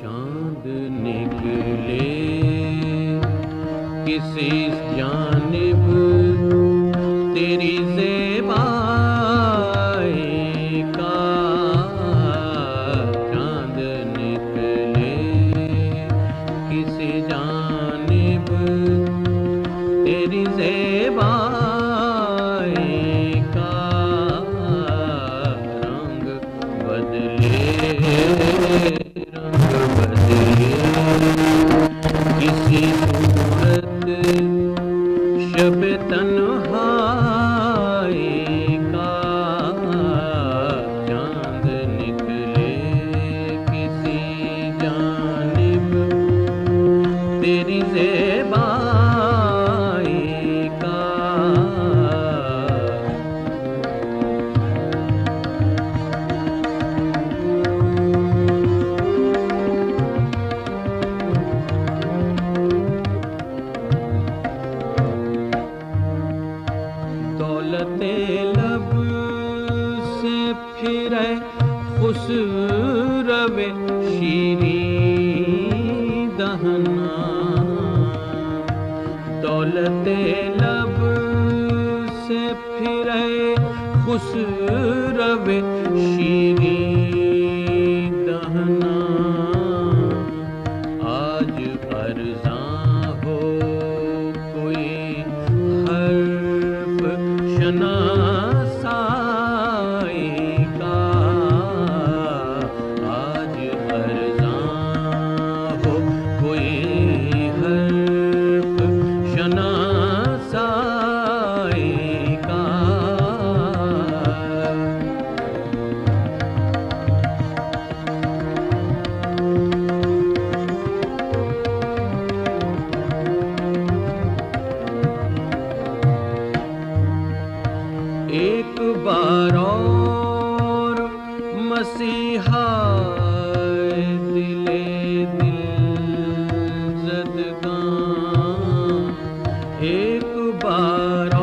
चाँद निकले, किसी जानिब तेरी जेबाई का चाँद निकले, किसी जानिब तेरी जेबाई का रंग बदले। खुसरवे शीरी दहना। दौलते लब से फिरे खुसरवे शीरी दहना। आज अर्जां हो कोई बार मसीहा दिले दिल जदगा एक बार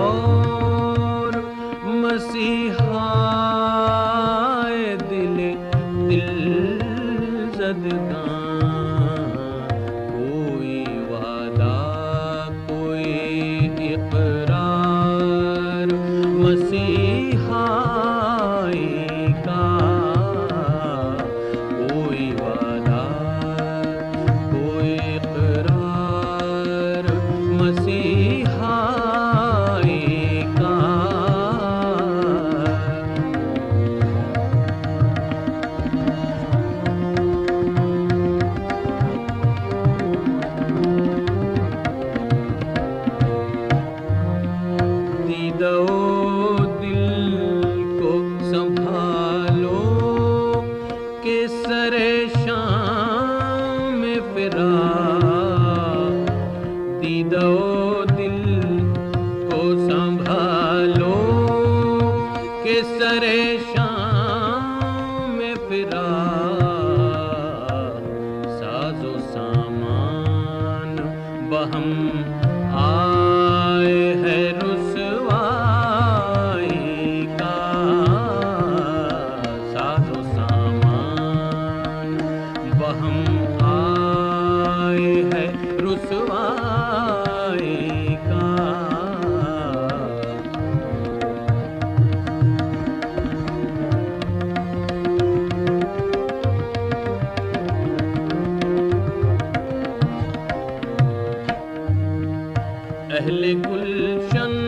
दीदो दिल को संभालो के सरे शाम फिरा। साजो सामान बहम अहले गुलशन